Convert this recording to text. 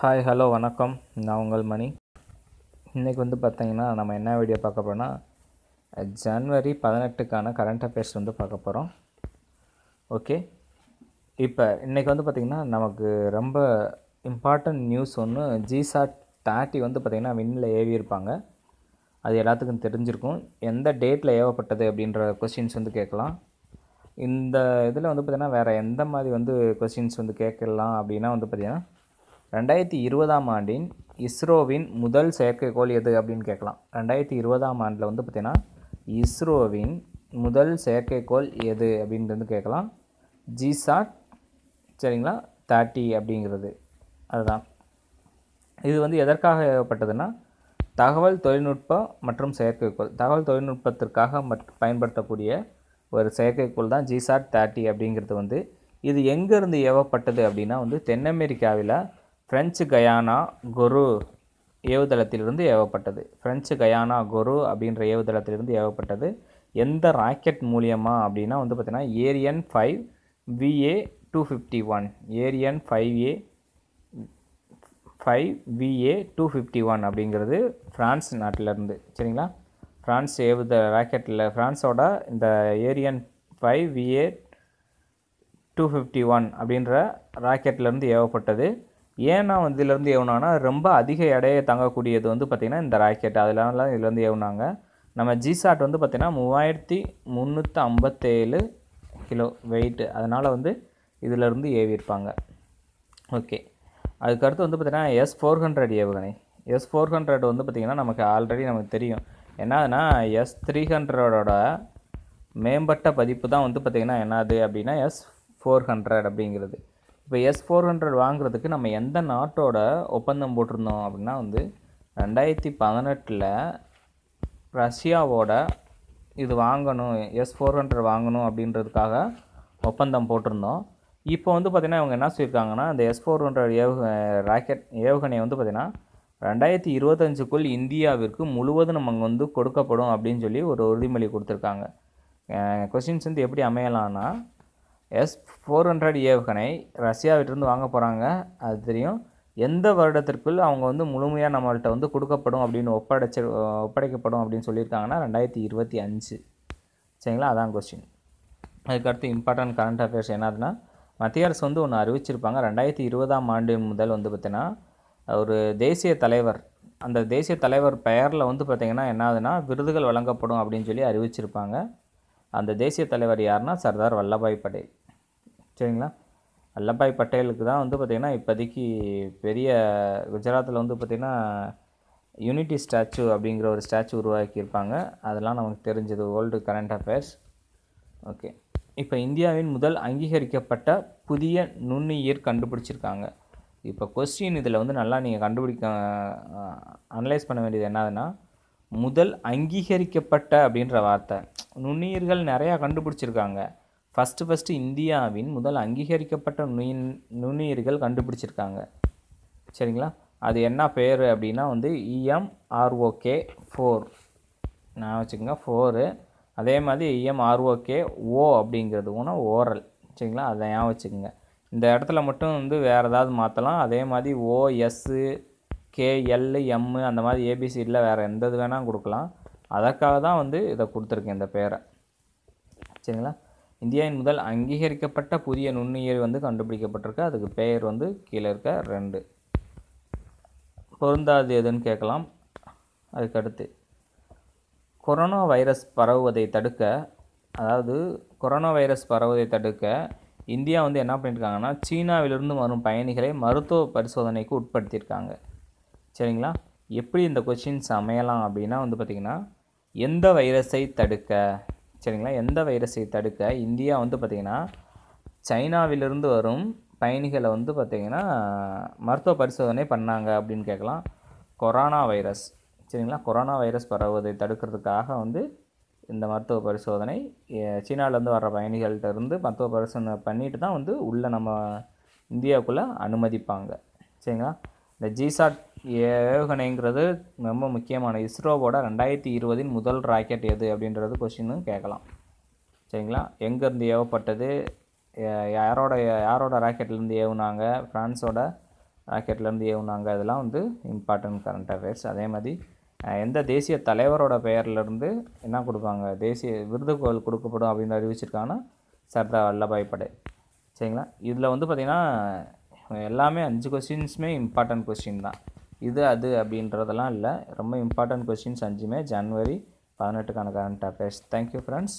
Hi hello வணக்கம். நான் உங்கள் மணி. இன்றைக்கி வந்து பார்த்தீங்கன்னா நம்ம என்ன வீடியோ பார்க்க போகிறோன்னா ஜனவரி பதினெட்டுக்கான கரண்ட் அஃபேர்ஸ் வந்து பார்க்க போகிறோம் ஓகே இப்போ இன்றைக்கி வந்து பார்த்திங்கன்னா நமக்கு ரொம்ப இம்பார்ட்டண்ட் நியூஸ் ஒன்று ஜிசாட் தேர்ட்டி வந்து பார்த்திங்கன்னா விண்ணில் ஏவியிருப்பாங்க. அது எல்லாத்துக்கும் தெரிஞ்சிருக்கும். எந்த டேட்டில் ஏவப்பட்டது அப்படின்ற கொஸ்டின்ஸ் வந்து கேட்கலாம். இந்த இதில் வந்து பார்த்திங்கன்னா வேறு எந்த மாதிரி வந்து கொஸ்டின்ஸ் வந்து கேட்கலாம் அப்படின்னா வந்து பார்த்திங்கன்னா ரெண்டாயிரத்தி இருபதாம் ஆண்டின் இஸ்ரோவின் முதல் செயற்கைக்கோள் எது அப்படின்னு கேட்கலாம். ரெண்டாயிரத்தி இருபதாம் ஆண்டில் வந்து பார்த்திங்கன்னா இஸ்ரோவின் முதல் செயற்கைக்கோள் எது அப்படின்றது வந்து கேட்கலாம். ஜிசாட் சரிங்களா? தேர்ட்டி அப்படிங்கிறது. அதுதான். இது வந்து எதற்காக ஏவப்பட்டதுன்னா தகவல் தொழில்நுட்பம் மற்றும் செயற்கைக்கோள். தகவல் தொழில்நுட்பத்திற்காக மட் பயன்படுத்தக்கூடிய ஒரு செயற்கைக்கோள் தான் ஜிசாட் தேர்ட்டி அப்படிங்கிறது வந்து இது எங்கேருந்து ஏவப்பட்டது அப்படின்னா வந்து தென் அமெரிக்காவில் பிரெஞ்சு கயானா கொரு ஏவுதளத்திலிருந்து ஏவப்பட்டது. பிரெஞ்சு கயானா கொரு அப்படின்ற ஏவுதளத்திலிருந்து ஏவப்பட்டது. எந்த ராக்கெட் மூலியமாக அப்படின்னா வந்து பார்த்திங்கன்னா Ariane five VA two fifty one Ariane five A five VA two fifty one அப்படிங்கிறது ஃப்ரான்ஸ் நாட்டிலேருந்து. சரிங்களா? ஃப்ரான்ஸ் ஏவுத ராக்கெட்டில் ஃப்ரான்ஸோட இந்த Ariane five VA two fifty one அப்படின்ற ராக்கெட்லேருந்து ஏவப்பட்டது. ஏன்னா வந்து இதுலேருந்து ஏவுனாங்கன்னா ரொம்ப அதிக எடையை தாங்கக்கூடியது வந்து பார்த்திங்கன்னா இந்த ராக்கெட். அதனால இதுலேருந்து ஏவுனாங்க. நம்ம ஜிசாட் வந்து பார்த்திங்கன்னா மூவாயிரத்தி முந்நூற்றி ஐம்பத்தேழு கிலோ வெயிட்டு அதனால் வந்து இதிலேருந்து ஏவியிருப்பாங்க. ஓகே அதுக்கடுத்து வந்து பார்த்திங்கன்னா எஸ் ஃபோர் ஹண்ட்ரட் ஏவுகணை. எஸ் ஃபோர் ஹண்ட்ரட் வந்து பார்த்திங்கன்னா நமக்கு ஆல்ரெடி நமக்கு தெரியும். என்னதுன்னா எஸ் த்ரீ ஹண்ட்ரடோட மேம்பட்ட பதிப்பு தான் வந்து பார்த்திங்கன்னா என்னது அப்படின்னா எஸ் ஃபோர் ஹண்ட்ரட் அப்படிங்கிறது. இப்போ எஸ் ஃபோர் ஹண்ட்ரட் வாங்குறதுக்கு நம்ம எந்த நாட்டோட ஒப்பந்தம் போட்டிருந்தோம் அப்படின்னா வந்து ரெண்டாயிரத்தி பதினெட்டில் ரஷ்யாவோட இது வாங்கணும் எஸ் ஃபோர் ஹண்ட்ரட் வாங்கணும் அப்படின்றதுக்காக ஒப்பந்தம் போட்டிருந்தோம். இப்போ வந்து பார்த்திங்கன்னா இவங்க என்ன சொல்லியிருக்காங்கன்னா இந்த எஸ் ஃபோர் ஹண்ட்ரட் ஏவு ராக்கெட் ஏவுகணையை வந்து பார்த்திங்கன்னா ரெண்டாயிரத்தி இருபத்தஞ்சுக்குள் இந்தியாவிற்கு முழுவதும் நம்ம வந்து கொடுக்கப்படும் அப்படின்னு சொல்லி ஒரு உறுதிமொழி கொடுத்துருக்காங்க. கொஸ்டின்ஸ் வந்து எப்படி அமையலான்னா எஸ் ஃபோர் ஹண்ட்ரட் ஏவுகணை ரஷ்யாவிட்டிருந்து வாங்க போகிறாங்க அது தெரியும். எந்த வருடத்திற்குள் அவங்க வந்து முழுமையாக நம்மள்கிட்ட வந்து கொடுக்கப்படும் அப்படின்னு ஒப்படைச்ச ஒப்படைக்கப்படும் அப்படின்னு சொல்லியிருக்காங்கன்னா ரெண்டாயிரத்தி இருபத்தி அஞ்சு. சரிங்களா? அதான் கொஸ்டின் அதுக்கடுத்து இம்பார்ட்டன்ட் கரண்ட் அஃபேர்ஸ் என்னதுன்னா மத்திய அரசு வந்து ஒன்று அறிவிச்சிருப்பாங்க. ரெண்டாயிரத்தி இருபதாம் ஆண்டு முதல் வந்து பார்த்திங்கன்னா ஒரு தேசிய தலைவர் அந்த தேசிய தலைவர் பெயரில் வந்து பார்த்திங்கன்னா என்னதுன்னா விருதுகள் வழங்கப்படும் அப்படின்னு சொல்லி அறிவிச்சிருப்பாங்க. அந்த தேசிய தலைவர் யாருன்னா சர்தார் வல்லபாய் பட்டேல். சரிங்களா? வல்லபாய் பட்டேலுக்கு தான் வந்து பார்த்திங்கன்னா இப்போதைக்கு பெரிய குஜராத்தில் வந்து பார்த்திங்கன்னா யூனிட்டி ஸ்டாச்சு அப்படிங்கிற ஒரு ஸ்டாச்சு உருவாக்கியிருப்பாங்க. அதெல்லாம் நமக்கு தெரிஞ்சது ஓல்டு கரண்ட் அஃபேர்ஸ் ஓகே. இப்போ இந்தியாவின் முதல் அங்கீகரிக்கப்பட்ட புதிய நுண்ணுயிர் கண்டுபிடிச்சிருக்காங்க. இப்போ கொஸ்டின் இதில் வந்து நல்லா நீங்கள் கண்டுபிடிக்க அனலைஸ் பண்ண வேண்டியது என்னதுன்னா முதல் அங்கீகரிக்கப்பட்ட அப்படின்ற வார்த்தை. நுண்ணுயிர்கள் நிறையா கண்டுபிடிச்சிருக்காங்க. ஃபஸ்ட்டு ஃபஸ்ட்டு இந்தியாவின் முதல் அங்கீகரிக்கப்பட்ட நுண் நுண்ணுயிர்கள் கண்டுபிடிச்சிருக்காங்க. சரிங்களா? அது என்ன பேர் அப்படின்னா வந்து இஎம்ஆர்ஓகே ஃபோர் நான் வச்சுக்கோங்க ஃபோரு அதே மாதிரி இஎம்ஆர்ஓகே ஓ அப்படிங்கிறது ஒன்று ஓரல். சரிங்களா? அதை ஏன் வச்சுக்கோங்க. இந்த இடத்துல மட்டும் வந்து வேறு ஏதாவது மாற்றலாம் அதே மாதிரி ஓஎஸ்ஸு கேஎல் எம்மு அந்த மாதிரி ஏபிசிடியில் வேறு எந்த இது வேணால் கொடுக்கலாம். அதற்காக தான் வந்து இதை கொடுத்துருக்கேன் இந்த பேரை. சரிங்களா? இந்தியாவின் முதல் அங்கீகரிக்கப்பட்ட புதிய நுண்ணுயிர் வந்து கண்டுபிடிக்கப்பட்டிருக்கு. அதுக்கு பெயர் வந்து கீழே இருக்க ரெண்டு. பொருந்தாது எதுன்னு கேட்கலாம். அதுக்கடுத்து கொரோனா வைரஸ் பரவுவதை தடுக்க அதாவது கொரோனா வைரஸ் பரவுவதை தடுக்க இந்தியா வந்து என்ன பண்ணியிருக்காங்கன்னா சீனாவிலிருந்து வரும் பயணிகளை மருத்துவ பரிசோதனைக்கு உட்படுத்தியிருக்காங்க. சரிங்களா? எப்படி இந்த கொஷின்ஸ் அமையலாம் அப்படின்னா வந்து பார்த்திங்கன்னா எந்த வைரஸை தடுக்க சரிங்களா? எந்த வைரஸை தடுக்க இந்தியா வந்து பார்த்திங்கன்னா சைனாவிலிருந்து வரும் பயணிகளை வந்து பார்த்திங்கன்னா மருத்துவ பரிசோதனை பண்ணாங்க அப்படின்னு கேட்கலாம். கொரோனா வைரஸ் சரிங்களா? கொரோனா வைரஸ் பரவுவதை தடுக்கிறதுக்காக வந்து இந்த மருத்துவ பரிசோதனை சீனாவிலேருந்து வர்ற பயணிகள்கிட்ட இருந்து மருத்துவ பரிசோதனை பண்ணிட்டு தான் வந்து உள்ளே நம்ம இந்தியாவுக்குள்ளே அனுமதிப்பாங்க. சரிங்களா? இந்த ஜிசாட் ஏவுகணைங்கிறது ரொம்ப முக்கியமான இஸ்ரோவோட ரெண்டாயிரத்தி இருபதின் முதல் ராக்கெட் எது அப்படின்றது கொஷினும் கேட்கலாம். சரிங்களா? எங்கேருந்து ஏவப்பட்டது? யாரோட யாரோட ராக்கெட்லேருந்து ஏவுனாங்க? ஃப்ரான்ஸோட ராக்கெட்லேருந்து ஏவுனாங்க? இதெல்லாம் வந்து இம்பார்ட்டன்ட் கரண்ட் அஃபேர்ஸ் அதே மாதிரி எந்த தேசிய தலைவரோட பெயர்லேருந்து என்ன கொடுப்பாங்க? தேசிய விருதுகோள் கொடுக்கப்படும் அப்படின்னு அறிவிச்சிருக்காங்கன்னா சர்தார் வல்லபாய் படை சரிங்களா? இதில் வந்து பார்த்திங்கன்னா எல்லாமே அஞ்சு கொஸ்டின்ஸுமே இம்பார்ட்டன்ட் கொஸ்டின் தான். இது அது அப்படின்றதெல்லாம் இல்லை. ரொம்ப இம்பார்ட்டன்ட் கொஸ்டின்ஸ் அஞ்சுமே. ஜனவரி பதினெட்டுக்கான current affairs thank you friends